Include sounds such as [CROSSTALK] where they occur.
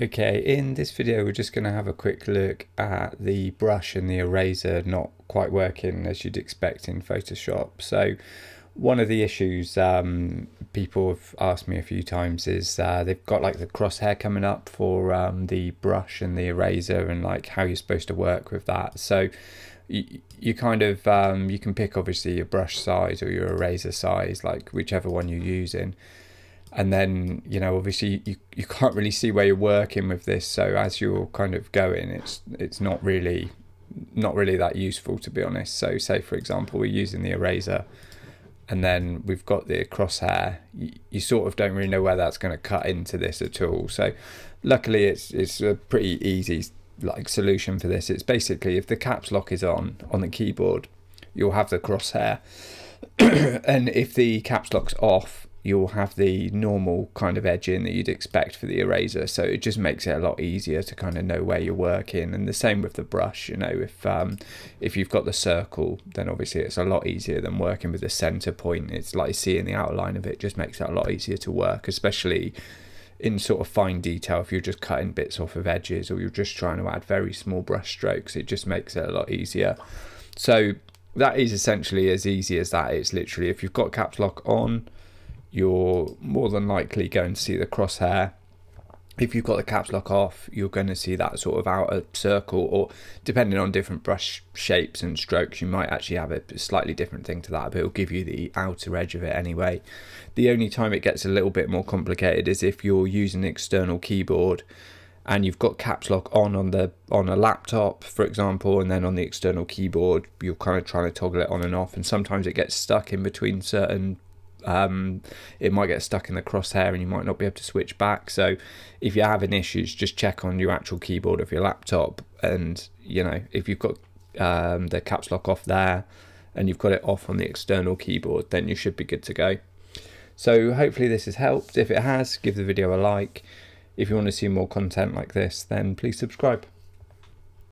Okay, in this video we're just going to have a quick look at the brush and the eraser not quite working as you'd expect in Photoshop. So one of the issues um, people have asked me a few times is uh, they've got like the crosshair coming up for um, the brush and the eraser and like how you're supposed to work with that. So you, kind of um, you can pick obviously your brush size or your eraser size like whichever one you're using and then you know obviously you, you can't really see where you're working with this. So as you're kind of going it's it's not really not really that useful to be honest. So say for example we're using the eraser and then we've got the crosshair. You, you sort of don't really know where that's going to cut into this at all. So luckily it's it's a pretty easy like solution for this. It's basically if the caps lock is on on the keyboard you'll have the crosshair. [CLEARS THROAT] And if the caps lock's off you'll have the normal kind of edging that you'd expect for the eraser. So it just makes it a lot easier to kind of know where you're working. And the same with the brush you know if um, if you've got the circle then obviously it's a lot easier than working with the center point. It's like seeing the outline of it just makes it a lot easier to work especially in sort of fine detail. If you're just cutting bits off of edges or you're just trying to add very small brush strokes it just makes it a lot easier. So that is essentially as easy as that. It's literally if you've got caps lock on you're more than likely going to see the crosshair. If you've got the caps lock off, you're going to see that sort of outer circle, or depending on different brush shapes and strokes, you might actually have a slightly different thing to that, but it'll give you the outer edge of it anyway. The only time it gets a little bit more complicated is if you're using an external keyboard and you've got caps lock on on the on a laptop for example and then on the external keyboard you're kind of trying to toggle it on and off and sometimes it gets stuck in between certain um, it might get stuck in the crosshair and you might not be able to switch back. So if you're having issues, just check on your actual keyboard of your laptop. And, you know, if you've got um, the caps lock off there and you've got it off on the external keyboard, then you should be good to go. So hopefully this has helped. If it has, give the video a like. If you want to see more content like this, then please subscribe.